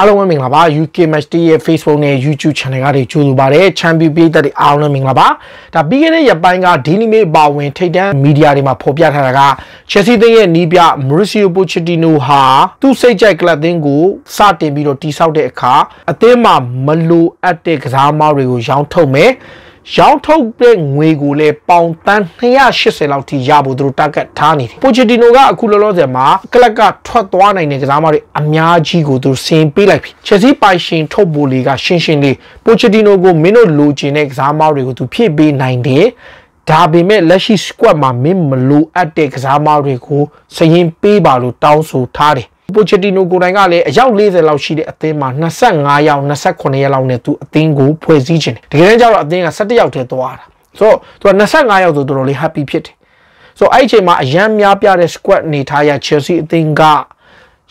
အားလုံးပဲမင်္ဂလာပါ UK Match Day ရဲ့ Facebook နဲ့ YouTube Channel ကနေကြိုဆိုပါရစေ။ Champion ပြည်သက်တွေအားလုံးမင်္ဂလာပါ။ဒါပြီးခဲ့တဲ့ရက်ပိုင်းက Daily Mail ပါဝင်ထိပ်တန်းမီဒီယာတွေမှာဖော်ပြထားတာက Chelsea သင်းရဲ့နီးပြ Mauricio Pochettino ဟာသူ့စိတ်ကြိုက်ကလပ်သင်းကိုစတင်ပြီးတော့တိစောက်တဲ့အခါအသင်းမှာမလိုအပ်တဲ့ကစားသမားတွေကိုရောင်းထုတ်မယ်။ ရောင်းထုတ်တဲ့ငွေကိုလည်းပေါင်တန်း280လောက်ထိရဖို့သူတို့ target ထားနေတယ်ပိုချတီနိုကအခုလောလောဆယ်မှာကလပ်ကထွက်သွားနိုင်တဲ့ကစားမတွေအများကြီးကိုသူစင်ပေးလိုက်ပြီချက်စီပိုင်ရှင်ထုတ်ဖို့လေးကရှင်းရှင်းလေးပိုချတီနိုကိုမင်းတို့လိုချင်တဲ့ကစားမတွေကိုသူဖြည့်ပေးနိုင်တယ်ဒါပေမဲ့လက်ရှိ squad မှာမင်းမလိုအပ်တဲ့ကစားမတွေကိုစရင်ပေးပါလို့တောင်းဆိုထားတယ် ပိုချက်တီနိုကိုတိုင်ကလည်းအယောက်40လောက်ရှိတဲ့အသင်းမှာ25ယောက်28ရက်လောက်နဲ့သူအသင်းကိုဖွဲ့စည်းခြင်းတယ်တကယ်တမ်းကျတော့အသင်းက17ယောက်တည်းသွားတာဆိုတော့သူက25ယောက်ဆိုတော်တော်လေး happy ဖြစ်တယ်ဆိုတော့အဲ့ဒီအချိန်မှာအရန်များပြတဲ့ squad နေထားရ Chelsea အသင်းက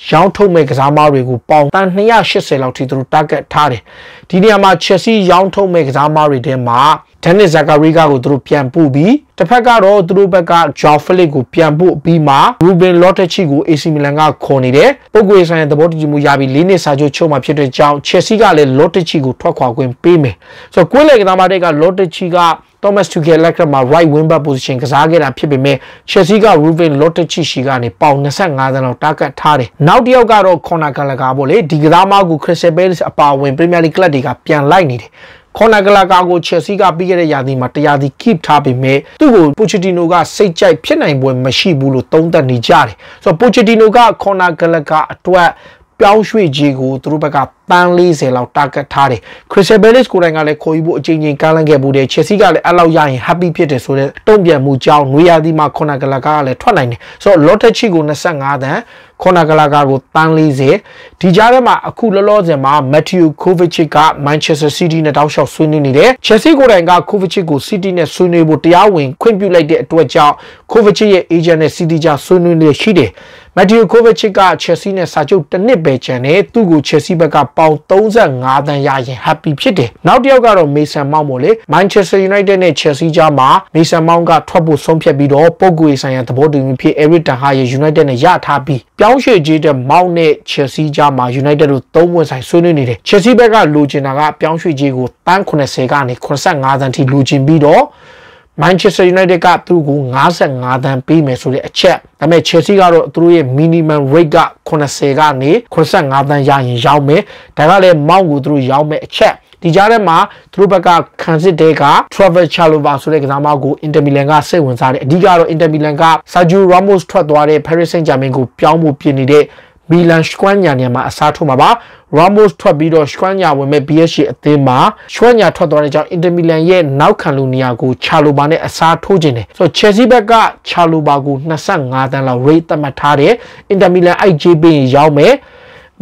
ရောင်းထုတ်မဲ့ကစားသမားတွေကိုပေါင်တန်280လောက်ထိသူတို့ target ထားတယ် ဒီနေရာမှာ Chelsea ရောင်းထုတ်မဲ့ကစားသမားတွေထဲမှာ Dennis Zakaria ကိုသူတို့ပြန်ပို့ပြီးတစ်ဖက်ကတော့သူတို့ဘက်က Joao Felix ကိုပြန်ပို့ပြီးမှ Ruben Loftus-Cheek ကို AC Milan ကခေါ်နေတယ်ပုဂ္ဂိုလ်ဆိုင်တဲ့သဘောတူညီမှုရပြီး၄နှစ်စာချုပ်ချုပ်မှဖြစ်တဲ့ကြောင်း Chelsea ကလည်း Loftus-Cheek ကိုထွက်ခွာခွင့်ပေးမယ်ဆိုတော့ကွင်းလေကစားမတွေက Loftus-Cheek က Thomas Tuchel လက်ကမှာ right wing back position ကစားခဲ့တာဖြစ်ပေမဲ့ Chelsea က Ruben Loftus-Cheek ရှိကနေပေါင်25သန်းလောက် target ထားတယ်နောက်တစ်ယောက်ကတော့ Conor Gallagher ပေါ့လေဒီကစားမကို Crystal Palace အပါအဝင် Premier League ကလပ်တွေကပြန်လိုက်နေတယ်ခေါနာဂလာကာကိုချက်စီကပြီးခဲ့တဲ့ရာသီမှာတရားစီ keep ထားပေမဲ့သူ့ကိုပိုချတီနိုကစိတ်ကြိုက်ဖြစ်နိုင်ပွဲမရှိဘူးလို့သုံးသပ်နေကြတယ်ဆိုတော့ပိုချတီနိုကခေါနာဂလာကာအတွက်ပြောင်းရွှေ့ကြီးကိုသူတို့ဘက်က ပန်း40လောက် target ထားတယ်ခရစ်စတယ်ဘဲလစ်ကိုယ်တိုင်ကလည်းခေါ်ယူဖို့အချိန်ချင်းကမ်းလှမ်းခဲ့မှုတယ်ချက်စီကလည်းအဲ့လောက်ရရင် happy ဖြစ်တယ်ဆိုတော့တုံ့ပြန်မှုကြောင်းနွေရာသီမှာခေါနာဂလာကာကလည်းထွက်နိုင်တယ်ဆိုတော့ lot ချီကို25တန်းခေါနာဂလာကာကိုတန်း40ဒီကြားထဲမှာအခုလောလောဆယ်မှာ Matthew Kovacic က Manchester City နဲ့တောက်လျှောက်ဆွေးနွေးနေတယ် Chelsea ကိုယ်တိုင်က Kovacic ကို City နဲ့ဆွေးနွေးဖို့တရားဝင်ခွင့်ပြုလိုက်တဲ့အတွက်ကြောင့် Kovacic ရဲ့ agent နဲ့ City ကြားဆွေးနွေးနေရှိတယ် Matthew Kovacic က Chelsea နဲ့စာချုပ်တစ်နှစ်ပဲကျန်တယ်သူ့ကို Chelsea ဘက်ကပေါင်35တန်းရရင် happy ဖြစ်တယ်နောက်တစ်ယောက်ကတော့ Mason Mount ပေါ့လေ Manchester United နဲ့ Chelsea ကြားမှာ Mason Mount ကထွက်ဖို့ဆုံးဖြတ်ပြီးတော့ပုံကွေဆိုင်ရာသဘောတူညီဖြစ် Eric Ten Hag ရဲ့ United နဲ့ရထားပြီးပြောင်းရွှေ့ကြီးတဲ့ Mount နဲ့ Chelsea ကြားမှာ United တို့သုံးဝင်ဆိုင်ဆွေးနွေးနေတယ် Chelsea ဘက်ကလိုချင်တာကပြောင်းရွှေ့ကြီးကိုတန်း80ကနေ85တန်းထိလိုချင်ပြီးတော့ Manchester United ကသူ့ကို55တန်းပေးမယ်ဆိုတဲ့အချက်ဒါပေမဲ့ Chelsea ကတော့သူတို့ရဲ့ minimum rate က80ကနေ85တန်းရရင်ရောင်းမယ်ဒါကလည်းမောင်းကိုသူတို့ရောင်းမယ်အချက်ဒီကြားထဲမှာသူတို့ဘက်ကခံစစ်တဲက Travel Chalova ဆိုတဲ့ကစားမကို Inter Milan ကစိတ်ဝင်စားတယ်အဓိကတော့ Inter Milan က Sergio Ramos ထွက်သွားတဲ့ Paris Saint-Germain ကိုပြောင်းဖို့ပြင်နေတဲ့ မီလန်ရှ်ကွမ်ညာနေမှာအစားထိုးမှာပါ Ramos ထွက်ပြီးတော့ရှ်ကွမ်ညာဝင်မဲ့ PSG အသင်းမှာရှ်ကွမ်ညာထွက်သွားတဲ့ကြောင့်အင်တာမီလန်ရဲ့နောက်ခံလူနေရာကိုချာလိုဘာနဲ့အစားထိုးခြင်းတယ်ဆိုတော့ Chelsea ဘက်ကချာလိုဘာကို25တန်းလောက် rate သတ်မှတ်ထားတယ်အင်တာမီလန်အိုက်ဂျေးပင်းရောက်မယ်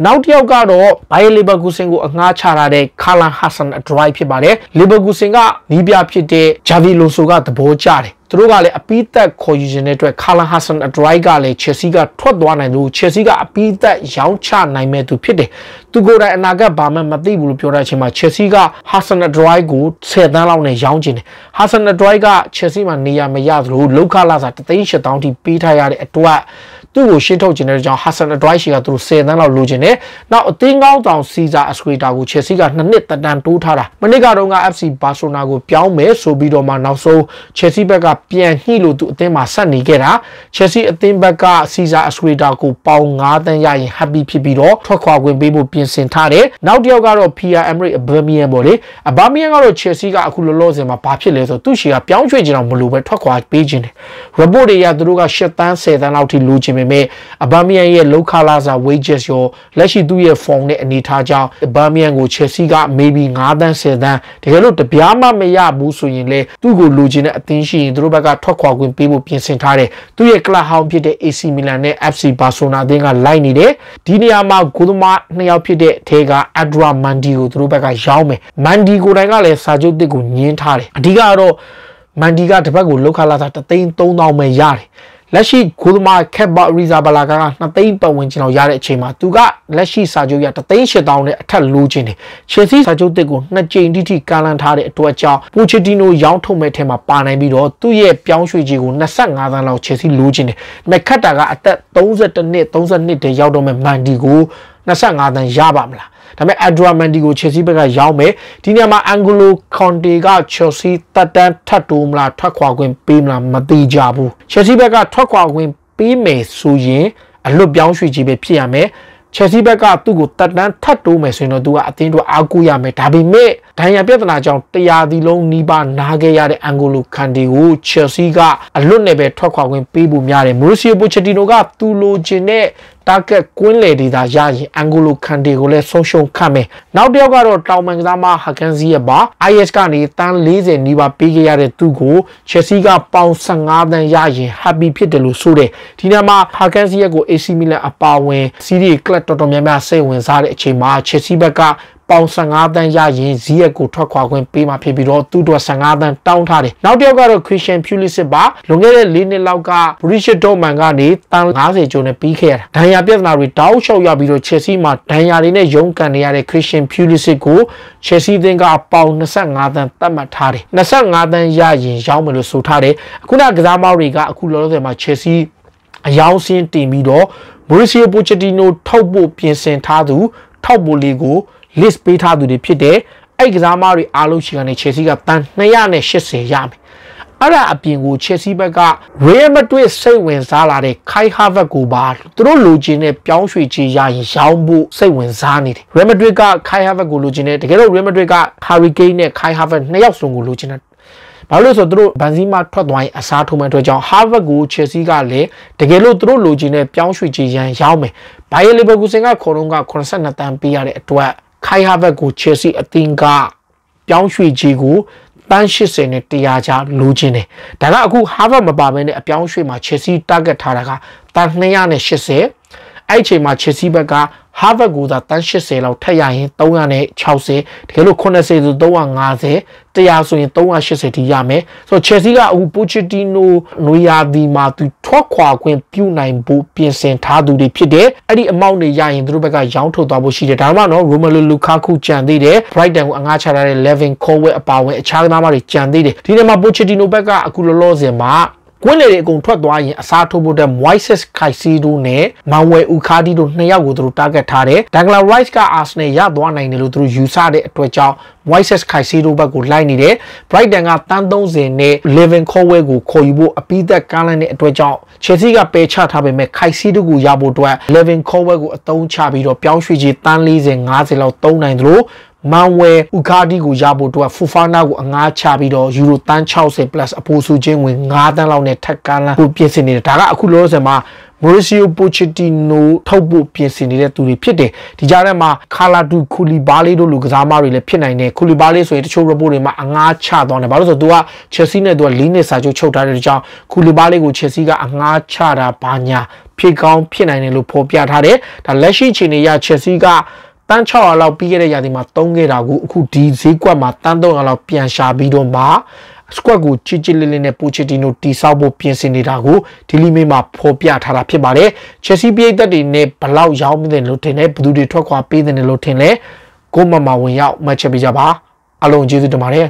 နောက်တစ်ယောက်ကတော့ဘိုင်လီဗာကူဆင်ကိုအငှားချထားတဲ့ကာလန်ဟာဆန်အဒရိုက်ဖြစ်ပါတယ်လီဗာကူဆင်ကနီးပြဖြစ်တဲ့ဂျာဗီလိုဆိုကသဘောကျတယ် သူတို့ကလည်းအပီးသက်ခေါ်ယူခြင်းတဲ့အတွက်ကာလာဟာဆန်အဒရိုက်ကလည်းချက်စီကထွက်သွားနိုင်လို့ချက်စီကအပီးသက်ရောင်းချနိုင်မဲ့သူဖြစ်တယ်သူကိုယ်တိုင်အနာဂတ်ဘာမှမသိဘူးလို့ပြောတဲ့အချိန်မှာချက်စီကဟာဆန်အဒရိုက်ကို10တန်းလောက်နဲ့ရောင်းခြင်းတယ်ဟာဆန်အဒရိုက်ကချက်စီမှာနေရာမရသလိုလောက်ခလာစာတသိန်း၈တောင်းထိပေးထားရတဲ့အတွက် သူ့ကိုရှင်းထုတ်ခြင်းတဲ့ကြောင့်ဟာဆန်အဒရိုက်ရှိကသူတို့10တန်းလောက်လိုချင်တယ်နောက်အသင်းကောင်းတောင်စီဇာအစကွေတာကိုချက်စီက2နှစ်တက်တန်းတိုးထားတာမနစ်ကတော့က FC ဘာဆိုနာကိုပြောင်းမယ်ဆိုပြီးတော့မှနောက်ဆုံးချက်စီဘက်ကပြန်ညှိလို့သူအသင်းမှာဆက်နေခဲ့တာချက်စီအသင်းဘက်ကစီဇာအစကွေတာကိုပေါင်9တန်းရရင် happy ဖြစ်ပြီးတော့ထွက်ခွာခွင့်ပေးဖို့ပြင်ဆင်ထားတယ်နောက်တစ်ယောက်ကတော့ PR Emirates Aubameyang ပေါ့လေ Aubameyang ကတော့ Chelsea ကအခုလောလောဆယ်မှာဘာဖြစ်လဲဆိုသူ့ရှီကပြောင်းရွှေ့ကြအောင်မလို့ပဲထွက်ခွာပေးခြင်းတယ် report တွေရသူတို့က10တန်း10တန်းလောက်ထိလိုချင်ပေမဲ့ Aubameyang ရဲ့လောက်ခလာစာ wages ရောလက်ရှိသူ့ရဲ့ form နဲ့အနေထားကြောင့် Aubameyang ကို Chelsea က maybe 9တန်း10တန်းတကယ်လို့တပြားမှမရဘူးဆိုရင်လေသူ့ကိုလိုချင်တဲ့အသင်းရှိရင်သူတို့ဘက်ကထွက်ခွာခွင့်ပေးဖို့ပြင်ဆင်ထားတယ်သူ့ရဲ့ကလပ်ဟောင်းဖြစ်တဲ့ AC Milan နဲ့ FC Barcelona အသင်းကလိုက်နေတယ်ဒီနေရာမှာဂိုးသမားနှစ်ယောက်ဖြစ်တဲ့အထဲက Adra Mandi ကိုသူတို့ဘက်ကရောင်းမယ် Mandi ကိုယ်တိုင်ကလည်းစာချုပ်တစ်ကိုညင်းထားတယ်အဓိကတော့မန်ဒီကတစ်ပတ်ကိုလောက်ခလာတာ3သိန်း3000ပဲရတယ် လက်ရှိဂိုးသမားခက်ဘရီဇာဘလာကက2သိန်းပတ်ဝန်းကျင်လောက်ရတဲ့အချိန်မှာသူကလက်ရှိစာချုပ်ရ3သိန်း8000နဲ့အထက်လိုချင်တယ်ချယ်ဆီစာချုပ်တစ်ကိုနှစ်ကြိမ်တိတိကမ်းလှမ်းထားတဲ့အတွက်ကြောင့်ပူချီတီနိုရောင်းထုတ်မဲ့ထဲမှာပါနိုင်ပြီးတော့သူ့ရဲ့ပြောင်းရွှေ့ကြီးကို25သန်းလောက်ချယ်ဆီလိုချင်တယ်။ဒါခက်တာကအသက်32နှစ်32တည်းရောက်တော့မဲ့မန်ဒီကို25သန်းရပါမလား။ ဒါပေမဲ့ Adramanti ကို Chelsea ဘက်ကရောင်းမယ်ဒီနေရာမှာ Angolo Conte က Chelsea တက်တန်းထပ်တိုးမလားထွက်ခွာခွင့်ပေးမလားမသိကြဘူး Chelsea ဘက်ကထွက်ခွာခွင့်ပေးမယ်ဆိုရင်အလွတ်ပြောင်းရွှေ့ကြီးပဲဖြစ်ရမယ်ချက်စီဘက်ကသူ့ကိုတက်တန်းထတ်တိုးမယ်ဆိုရင်တော့သူကအသင်းတို့အားကိုးရမယ်ဒါပေမဲ့ဒဏ်ရာပြဿနာကြောင့်တရားသီလုံးနီးပါးနားခဲ့ရတဲ့အန်ဂိုလိုကန်ဒီကိုချက်စီကအလွတ်နဲ့ပဲထွက်ခွာခွင့်ပေးဖို့များတယ်မိုရိုစီယိုပိုချက်တီနိုကသူလိုချင်တဲ့ တာဂက်ကွင်းလေဒီသာရရင်အန်ဂိုလိုကန်ဒီကိုလည်းဆုံးရှုံးခတ်မယ်နောက်တစ်ယောက်ကတော့တောင်မန်ကစားမဟာကန်စီရဲ့ပါ IS ကနေတန်း40နီးပါးပေးခဲ့ရတဲ့သူကိုချက်စီကပေါင်15တန်းရရင် happy ဖြစ်တယ်လို့ဆိုတယ်ဒီနေ့မှာဟာကန်စီရဲ့ကို AC Milan အပါဝင်စီးရီးကလပ်တော်တော်များများစိတ်ဝင်စားတဲ့အချိန်မှာချက်စီဘက်က ပေါင်15တန်းရရင်ဇီးရက်ကိုထွက်ခွာခွင့်ပေးမှာဖြစ်ပြီးတော့သူ့အတွက်15တန်းတောင်းထားတယ်နောက်တစ်ယောက်ကတော့ Christian Pulisic ပါလွန်ခဲ့တဲ့၄နှစ်လောက်က Borussia Dortmund ကနေတန်း90ကျော်နဲ့ပြီးခဲ့ရတာဒဏ်ရာပြဿနာတွေတောက်လျှောက်ရပြီးတော့ Chelsea မှာဒဏ်ရာတွေနဲ့ရုန်းကန်နေရတဲ့ Christian Pulisic ကို Chelsea သင်းကပေါင်25တန်းသတ်မှတ်ထားတယ်25တန်းရရင်ရောင်းမယ်လို့ဆိုထားတယ်အခုနကစားမောက်တွေကအခုလောလောဆယ်မှာ Chelsea အယောင်းစင်းတင်ပြီးတော့ Mauricio Pochettino ထောက်ဖို့ပြင်ဆင်ထားသူထောက်ဖို့လေးကို list ပေးထားသူတွေဖြစ်တယ်အဲ့ကစားမတွေအားလုံးရှိကနေ Chelsea ကတန်280ရမယ်အဲ့ဒါအပြင်ကို Chelsea ဘက်က Real Madrid စိတ်ဝင်စားလာတဲ့ Kai Havertz ကိုပါသူတို့လိုချင်တဲ့ပြောင်းရွှေ့ချေရရင်ရောင်းဖို့စိတ်ဝင်စားနေတယ် Real Madrid က Kai Havertz ကိုလိုချင်တယ်တကယ်တော့ Real Madrid က Harry Kane နဲ့ Kai Havertz နှစ်ယောက်စုံကိုလိုချင်တယ်ဘာလို့လဲဆိုတော့သူတို့ဘန်ဇီမာထွက်သွားရင်အစားထိုးမဲ့အတွက်ကြောင့် Harvard ကို Chelsea ကလည်းတကယ်လို့သူတို့လိုချင်တဲ့ပြောင်းရွှေ့ချေရန်ရောက်မယ်။ Bayer Leverkusen ကခေါ်တော့က82တန်းပေးရတဲ့အတွက် Kai Havertz ကို Chelsea အသင်းကပြောင်းရွှေ့ချေကိုတန်း80နဲ့100ကျလိုချင်တယ်။ဒါကအခု Harvard မပါဘဲနဲ့အပြောင်းရွှေ့မှာ Chelsea target ထားတာကတန်း280 အဲ့ချိန်မှာ Chelsea ဘက်က Harvard ကိုသာတန်း80လောက်ထပ်ရရင်360တကယ်လို့80ဆို350 100ဆိုရင်380ထိရမယ်ဆိုတော့ Chelsea ကအခု Pochettino နွေရာသီမှာသူထွက်ခွာခွင့်ပြုနိုင်ဖို့ပြင်ဆင်ထားသူတွေဖြစ်တယ်အဲ့ဒီအမောက်တွေရရင်သူတို့ဘက်ကရောင်းထုတ်သွားဖို့ရှိတယ်ဒါမှမဟုတ် Romelu Lukaku ကြံသေးတယ် Brighton ကိုအငှားချထားတဲ့ Levin Colwill အပါအဝင်အခြားသမားတွေကြံသေးတယ်ဒီနေ့မှာ Pochettino ဘက်ကအခုလောလောဆယ်မှာ ကွင်းလေတွေအကုန်ထွက်သွားရင်အစားထိုးဖို့တဲ့ Moises Caicedo နဲ့ Manuel Ugarte တို့နှစ်ယောက်ကိုသူတို့ target ထားတယ် Declan Rice က Arsenal ရသွားနိုင်တယ်လို့သူတို့ယူဆတဲ့အတွက်ကြောင့် Moises Caicedo ဘက်ကိုလိုက်နေတယ် Brighton ကတန်း30နဲ့ Levin Colwill ကိုခေါ်ယူဖို့အပိသက်ကမ်းလှမ်းတဲ့အတွက်ကြောင့် Chelsea ကပယ်ချထားပေမဲ့ Caicedo ကိုရဖို့အတွက် Levin Colwill ကိုအသုံးချပြီးတော့ပြောင်းရွှေ့ကြီးတန်း40 50လောက်သုံးနိုင်သလို မန်ဝဲဥကာဒီကိုရဖို့အတွက်ဖူဖာနာကိုအငှားချပြီးတော့ယူရိုတန်း60 plus အပိုစုချင်းဝင်9တန်းလောက်နဲ့ထက်ကမ်းလာကိုပြင်ဆင်နေတယ်ဒါကအခုလောလောဆယ်မှာမိုရီစီယိုပိုချီတီနိုထုတ်ဖို့ပြင်ဆင်နေတဲ့သူတွေဖြစ်တယ်ဒီကြားထဲမှာခါလာတူခူလီဘာလေးတို့လူကစားမတွေလည်းဖြစ်နိုင်တယ်ခူလီဘာလေးဆိုရင်တချို့ report တွေမှာအငှားချသွားတယ်ဘာလို့ဆိုတော့ तू က Chelsea နဲ့ तू က၄နှစ်စာချုပ်ချုပ်ထားတဲ့အကြောင်းခူလီဘာလေးကို Chelsea ကအငှားချတာဘာညာဖြစ်ကောင်းဖြစ်နိုင်တယ်လို့ဖော်ပြထားတယ်ဒါလက်ရှိချိန်နေရ Chelsea က တန်း600လောက်ပြီးခဲ့တဲ့ရာသီမှာတုံးခဲ့တာကိုအခုဒီဈေးကွက်မှာတန်း300လောက်ပြန်ရှာပြီးတော့မှစကွက်ကိုချစ်ချစ်လေးလေးနဲ့ပိုချတီနိုတီဆောက်ဖို့ပြင်ဆင်နေတာကိုဒီလီမေးမှာဖော်ပြထားတာဖြစ်ပါတယ်။ချက်စီပြည်သက်တွေနဲ့ဘလောက်ရောင်းမိတယ်လို့ထင်လဲဘယ်သူတွေထွက်ခွာပေးတယ်လို့ထင်လဲကိုမမဝင်ရောက်မှတ်ချက်ပေးကြပါအလုံးကျေးဇူးတင်ပါတယ်